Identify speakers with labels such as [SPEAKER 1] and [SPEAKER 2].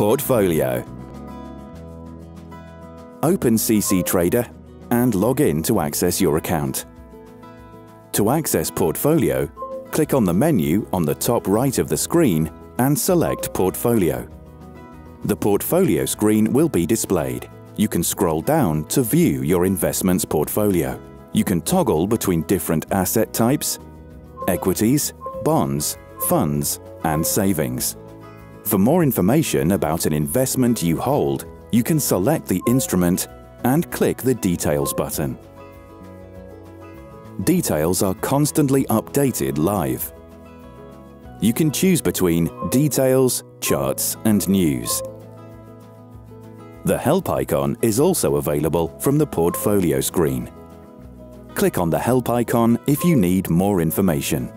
[SPEAKER 1] Portfolio. Open CC Trader and log in to access your account. To access Portfolio, click on the menu on the top right of the screen and select Portfolio. The Portfolio screen will be displayed. You can scroll down to view your investments portfolio. You can toggle between different asset types, equities, bonds, funds, and savings. For more information about an investment you hold, you can select the instrument and click the Details button. Details are constantly updated live. You can choose between Details, Charts and News. The Help icon is also available from the Portfolio screen. Click on the Help icon if you need more information.